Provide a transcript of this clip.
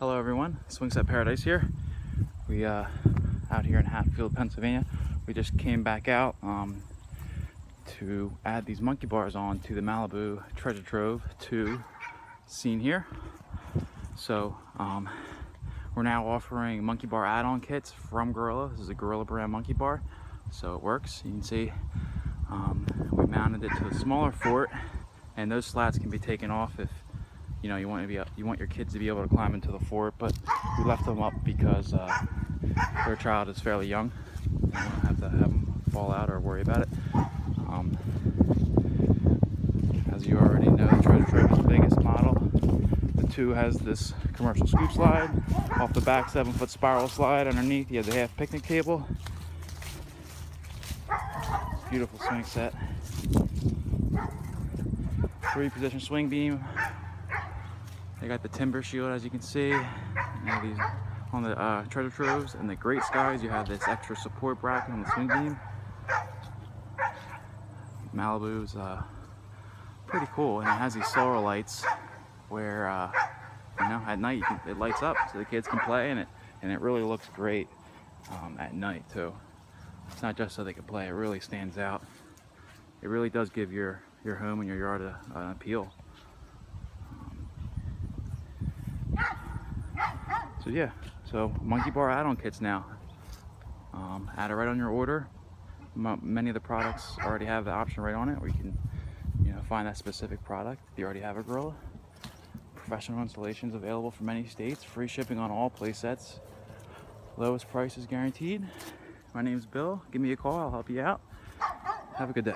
Hello everyone, Swing Set Paradise here. We uh, out here in Hatfield, Pennsylvania. We just came back out um, to add these monkey bars on to the Malibu Treasure Trove 2 scene here. So um, we're now offering monkey bar add-on kits from Gorilla. This is a Gorilla brand monkey bar, so it works. You can see um, we mounted it to a smaller fort, and those slats can be taken off if you know you want to be you want your kids to be able to climb into the fort. But we left them up because uh, their child is fairly young. You don't have to have them fall out or worry about it. Um, as you already know, Treasure Trove is the biggest model. The two has this commercial scoop slide. Off the back, seven foot spiral slide. Underneath, you have the half picnic table. Beautiful swing set. Three position swing beam. They got the timber shield, as you can see. These on the uh, treasure troves and the Great Skyes. You have this extra support bracket on the swing beam. Malibu's uh, pretty cool, and it has these solar lights where uh, you know at night can, it lights up so the kids can play and it and it really looks great um, at night too. It's not just so they can play; it really stands out. It really does give your your home and your yard a, an appeal. So yeah, so monkey bar add-on kits now. Um, add it right on your order. M many of the products already have the option right on it, where you can, you know, find that specific product. If you already have a gorilla. Professional installations available for many states. Free shipping on all play sets. Lowest price is guaranteed. My name's Bill. Give me a call. I'll help you out. Have a good day.